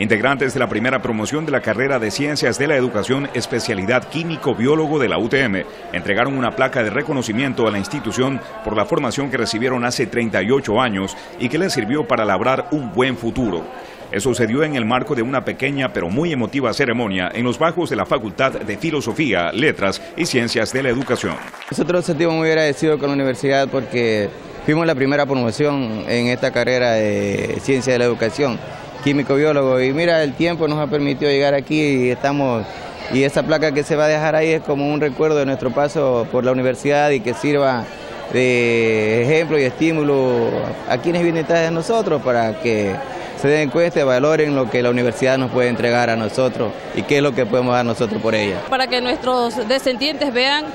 Integrantes de la primera promoción de la carrera de Ciencias de la Educación, especialidad químico-biólogo de la UTM, entregaron una placa de reconocimiento a la institución por la formación que recibieron hace 38 años y que les sirvió para labrar un buen futuro. Eso se dio en el marco de una pequeña pero muy emotiva ceremonia en los bajos de la Facultad de Filosofía, Letras y Ciencias de la Educación. Nosotros nos sentimos muy agradecidos con la universidad porque fuimos la primera promoción en esta carrera de Ciencias de la Educación químico biólogo y mira el tiempo nos ha permitido llegar aquí y estamos y esa placa que se va a dejar ahí es como un recuerdo de nuestro paso por la universidad y que sirva de ejemplo y estímulo a quienes vienen detrás de nosotros para que se den cuenta y valoren lo que la universidad nos puede entregar a nosotros y qué es lo que podemos dar nosotros por ella. Para que nuestros descendientes vean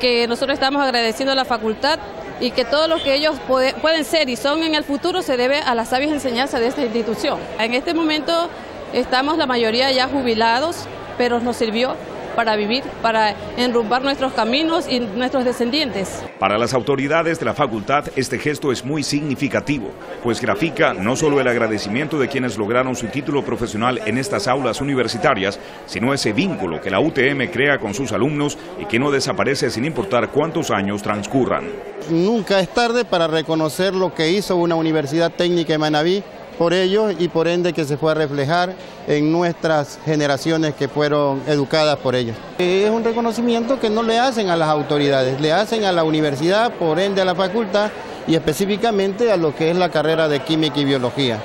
que nosotros estamos agradeciendo a la facultad y que todo lo que ellos pueden ser y son en el futuro se debe a las sabias enseñanzas de esta institución. En este momento estamos la mayoría ya jubilados, pero nos sirvió para vivir, para enrumbar nuestros caminos y nuestros descendientes. Para las autoridades de la facultad, este gesto es muy significativo, pues grafica no solo el agradecimiento de quienes lograron su título profesional en estas aulas universitarias, sino ese vínculo que la UTM crea con sus alumnos y que no desaparece sin importar cuántos años transcurran. Nunca es tarde para reconocer lo que hizo una universidad técnica de Manaví por ellos y por ende que se fue a reflejar en nuestras generaciones que fueron educadas por ellos. Es un reconocimiento que no le hacen a las autoridades, le hacen a la universidad, por ende a la facultad y específicamente a lo que es la carrera de química y biología.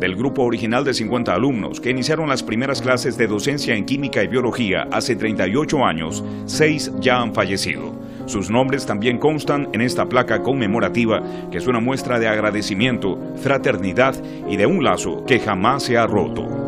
Del grupo original de 50 alumnos que iniciaron las primeras clases de docencia en química y biología hace 38 años, seis ya han fallecido. Sus nombres también constan en esta placa conmemorativa, que es una muestra de agradecimiento, fraternidad y de un lazo que jamás se ha roto.